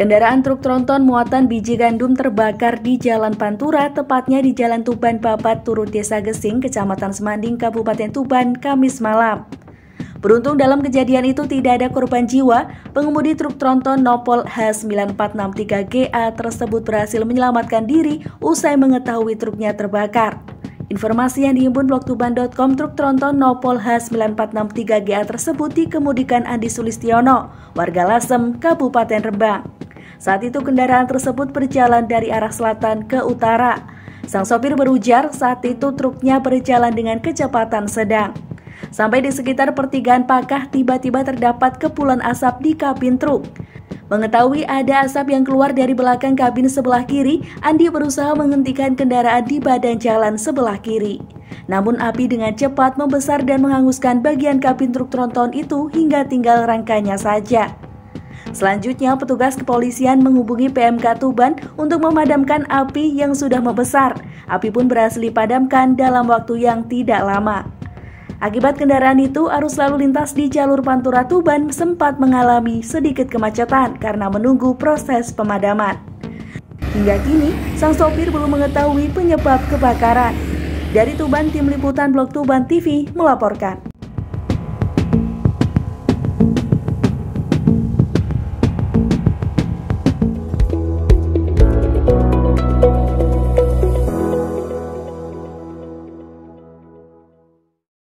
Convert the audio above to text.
Kendaraan truk tronton muatan biji gandum terbakar di Jalan Pantura, tepatnya di Jalan Tuban Babat, Turut Desa Gesing, Kecamatan Semanding, Kabupaten Tuban, Kamis malam. Beruntung dalam kejadian itu tidak ada korban jiwa, pengemudi truk tronton Nopol H9463GA tersebut berhasil menyelamatkan diri usai mengetahui truknya terbakar. Informasi yang dihimpun blogtuban.com truk tronton Nopol H9463GA tersebut dikemudikan Andi Sulistiono, warga Lasem, Kabupaten Rembang. Saat itu kendaraan tersebut berjalan dari arah selatan ke utara. Sang sopir berujar saat itu truknya berjalan dengan kecepatan sedang. Sampai di sekitar pertigaan Pakah tiba-tiba terdapat kepulan asap di kabin truk. Mengetahui ada asap yang keluar dari belakang kabin sebelah kiri, Andi berusaha menghentikan kendaraan di badan jalan sebelah kiri. Namun api dengan cepat membesar dan menghanguskan bagian kabin truk tronton itu hingga tinggal rangkanya saja. Selanjutnya, petugas kepolisian menghubungi PMK Tuban untuk memadamkan api yang sudah membesar. Api pun berhasil dipadamkan dalam waktu yang tidak lama. Akibat kendaraan itu, arus lalu lintas di jalur Pantura Tuban sempat mengalami sedikit kemacetan karena menunggu proses pemadaman. Hingga kini, sang sopir belum mengetahui penyebab kebakaran. Dari Tuban, Tim Liputan Blog Tuban TV melaporkan.